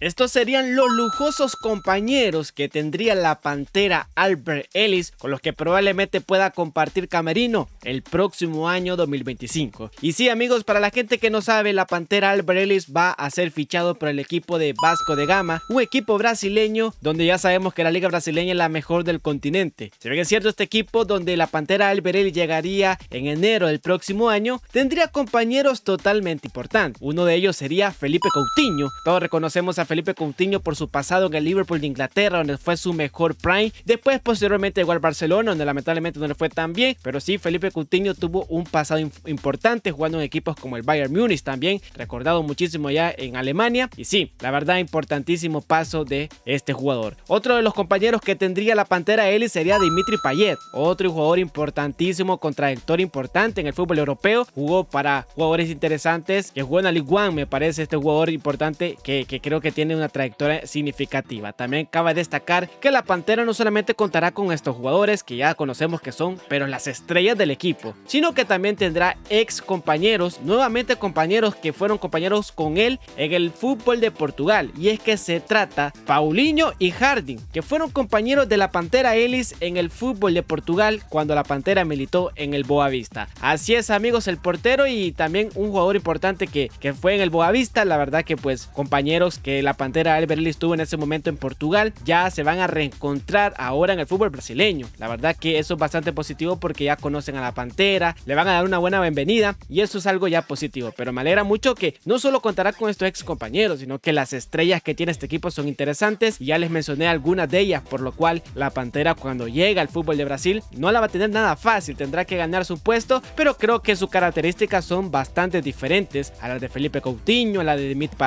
Estos serían los lujosos compañeros que tendría la Pantera Albert Ellis, con los que probablemente pueda compartir camerino el próximo año 2025. Y sí amigos, para la gente que no sabe, la Pantera Albert Ellis va a ser fichado por el equipo de Vasco de Gama, un equipo brasileño donde ya sabemos que la liga brasileña es la mejor del continente. Si bien es cierto este equipo donde la Pantera Albert Ellis llegaría en enero del próximo año, tendría compañeros totalmente importantes. Uno de ellos sería Felipe Coutinho. Todos reconocemos a Felipe Coutinho por su pasado en el Liverpool de Inglaterra, donde fue su mejor prime. Después, posteriormente, igual Barcelona, donde lamentablemente no le fue tan bien. Pero sí, Felipe Coutinho tuvo un pasado importante jugando en equipos como el Bayern Múnich también, recordado muchísimo ya en Alemania. Y sí, la verdad, importantísimo paso de este jugador. Otro de los compañeros que tendría la Pantera Eli sería Dimitri Payet, otro jugador importantísimo con trayectoria importante en el fútbol europeo. Jugó para jugadores interesantes, que jugó en la Ligue 1, me parece este jugador importante que, que creo que tiene una trayectoria significativa. También cabe destacar que la Pantera no solamente contará con estos jugadores que ya conocemos que son, pero las estrellas del equipo, sino que también tendrá ex compañeros, nuevamente compañeros que fueron compañeros con él en el fútbol de Portugal. Y es que se trata Paulinho y Harding, que fueron compañeros de la Pantera Ellis en el fútbol de Portugal cuando la Pantera militó en el Boavista. Así es amigos, el portero y también un jugador importante que, que fue en el Boavista, la verdad que pues compañeros que la Pantera Albert Ellis tuvo en ese momento en Portugal, ya se van a reencontrar ahora en el fútbol brasileño. La verdad que eso es bastante positivo porque ya conocen a la Pantera, le van a dar una buena bienvenida y eso es algo ya positivo. Pero me alegra mucho que no solo contará con estos ex compañeros, sino que las estrellas que tiene este equipo son interesantes y ya les mencioné algunas de ellas, por lo cual la Pantera cuando llega al fútbol de Brasil no la va a tener nada fácil, tendrá que ganar su puesto, pero creo que sus características son bastante diferentes a las de Felipe Coutinho, a la de Dimitri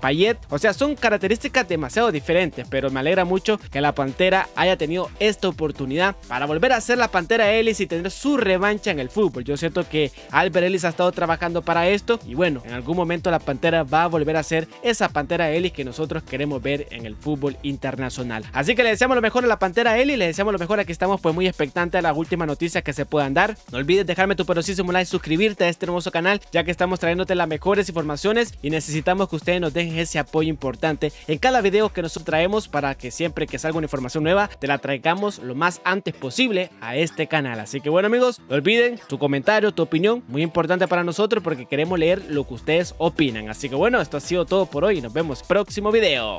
Payet, o sea, son características demasiado diferentes, pero me alegra mucho que la Pantera haya tenido esta oportunidad para volver a ser la Pantera Ellis y tener su revancha en el fútbol. Yo siento que Albert Ellis ha estado trabajando para esto y bueno, en algún momento la Pantera va a volver a ser esa Pantera Ellis que nosotros queremos ver en el fútbol internacional. Así que le deseamos lo mejor a la Pantera Ellis, le deseamos lo mejor, aquí estamos pues muy expectantes a las últimas noticias que se puedan dar. No olvides dejarme tu poderosísimo like, suscribirte a este hermoso canal, ya que estamos trayéndote las mejores informaciones y necesitamos que ustedes nos dejen ese apoyo importante en cada video que nosotros traemos para que siempre que salga una información nueva te la traigamos lo más antes posible a este canal. Así que bueno amigos, no olviden tu comentario, tu opinión, muy importante para nosotros porque queremos leer lo que ustedes opinan. Así que bueno, esto ha sido todo por hoy nos vemos próximo video.